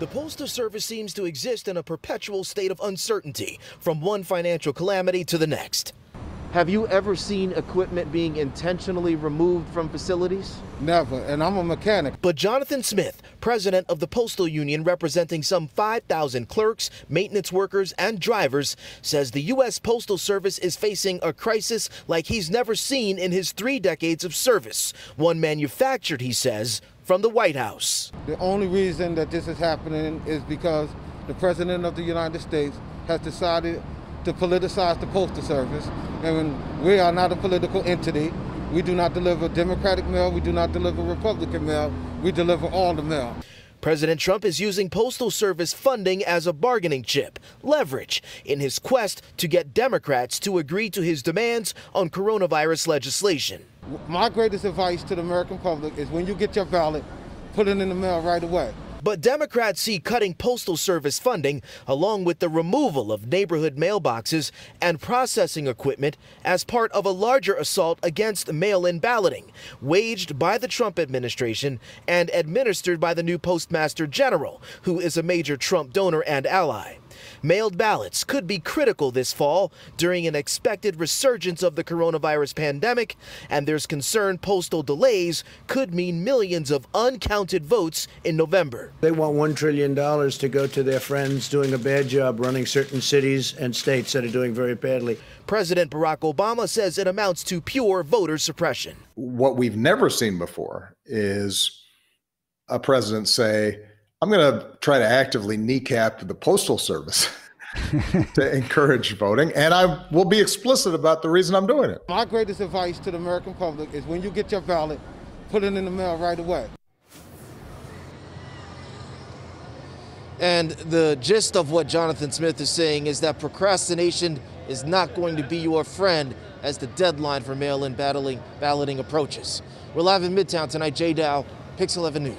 The Postal Service seems to exist in a perpetual state of uncertainty from one financial calamity to the next. Have you ever seen equipment being intentionally removed from facilities? Never, and I'm a mechanic. But Jonathan Smith, president of the Postal Union representing some 5,000 clerks, maintenance workers, and drivers, says the U.S. Postal Service is facing a crisis like he's never seen in his three decades of service. One manufactured, he says, from the White House. The only reason that this is happening is because the President of the United States has decided to politicize the Postal Service, and we are not a political entity. We do not deliver Democratic mail, we do not deliver Republican mail, we deliver all the mail. President Trump is using Postal Service funding as a bargaining chip, leverage, in his quest to get Democrats to agree to his demands on coronavirus legislation. My greatest advice to the American public is when you get your ballot, put it in the mail right away. But Democrats see cutting Postal Service funding, along with the removal of neighborhood mailboxes and processing equipment, as part of a larger assault against mail in balloting, waged by the Trump administration and administered by the new Postmaster General, who is a major Trump donor and ally. Mailed ballots could be critical this fall during an expected resurgence of the coronavirus pandemic, and there's concern postal delays could mean millions of uncounted votes in November. They want $1 trillion to go to their friends doing a bad job running certain cities and states that are doing very badly. President Barack Obama says it amounts to pure voter suppression. What we've never seen before is a president say, I'm going to try to actively kneecap the Postal Service to encourage voting. And I will be explicit about the reason I'm doing it. My greatest advice to the American public is when you get your ballot, put it in the mail right away. And the gist of what Jonathan Smith is saying is that procrastination is not going to be your friend as the deadline for mail in balloting, balloting approaches. We're live in Midtown tonight. Jay Dow, Pix 11 News.